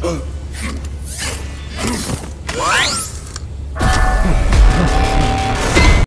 What?